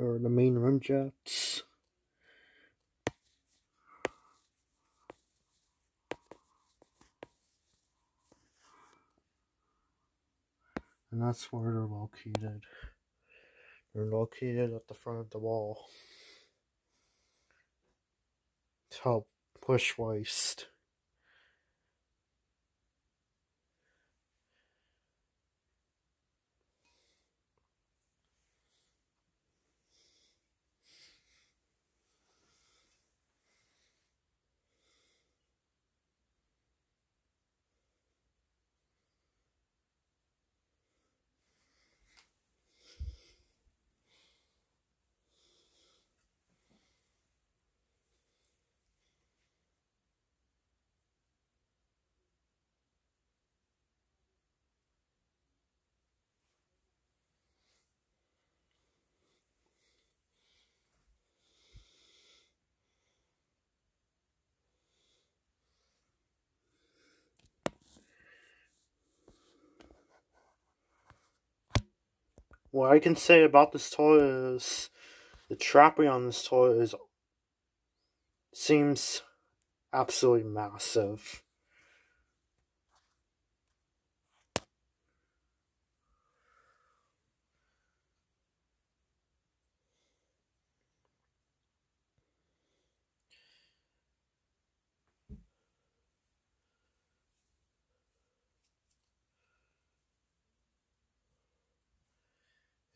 Are the main rim jets. And that's where they're located. They're located at the front of the wall to help push waste. What I can say about this toy is the trapping on this toy is seems absolutely massive.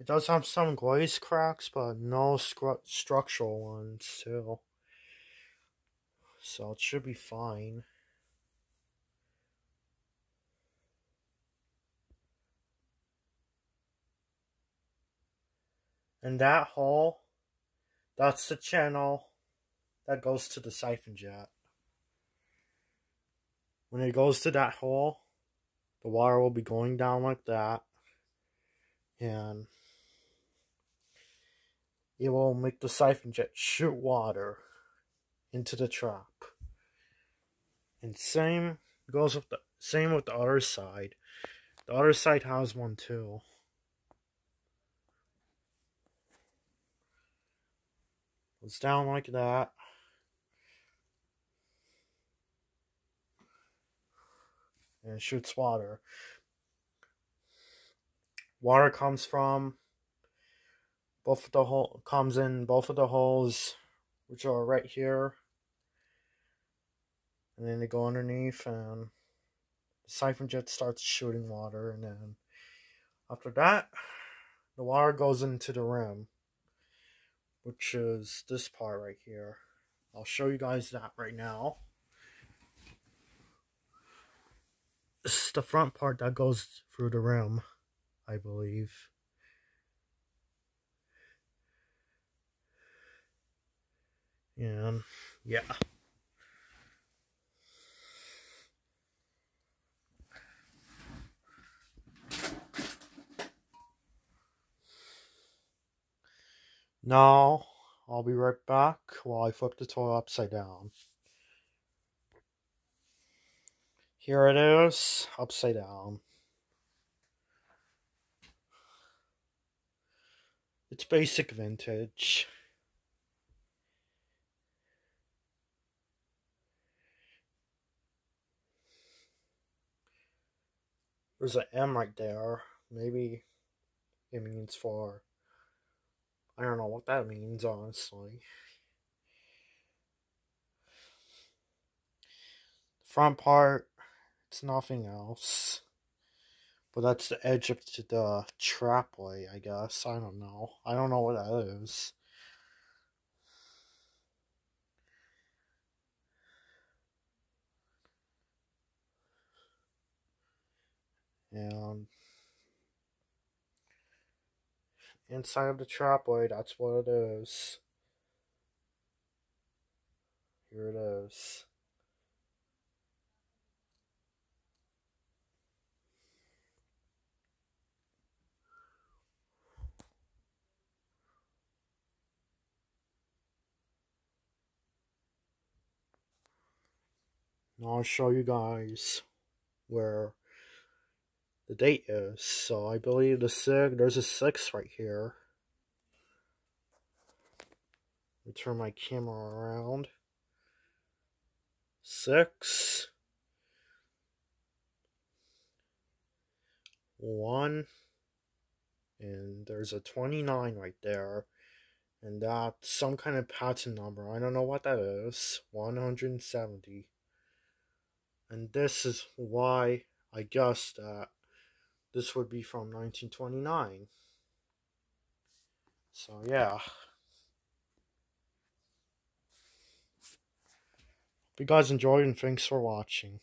It does have some glaze cracks, but no structural ones, too. So it should be fine. And that hole, that's the channel that goes to the siphon jet. When it goes to that hole, the water will be going down like that. And it will make the siphon jet shoot water into the trap. And same goes with the same with the other side. The other side has one too. It's down like that. And shoots water. Water comes from both of the hole comes in both of the holes which are right here. And then they go underneath and the siphon jet starts shooting water. And then after that the water goes into the rim which is this part right here. I'll show you guys that right now. This is the front part that goes through the rim I believe And yeah. Now, I'll be right back while I flip the toy upside down. Here it is, upside down. It's basic vintage. There's an M right there. Maybe it means for. I don't know what that means, honestly. Front part, it's nothing else. But that's the edge of the trapway, I guess. I don't know. I don't know what that is. And inside of the trapway, that's what it is. Here it is. I'll show you guys where the date is. So I believe the six, there's a six right here. Let me turn my camera around. Six. One. And there's a 29 right there. And that's some kind of patent number. I don't know what that is. 170. And this is why I guessed that this would be from 1929. So, yeah. Hope you guys enjoyed and thanks for watching.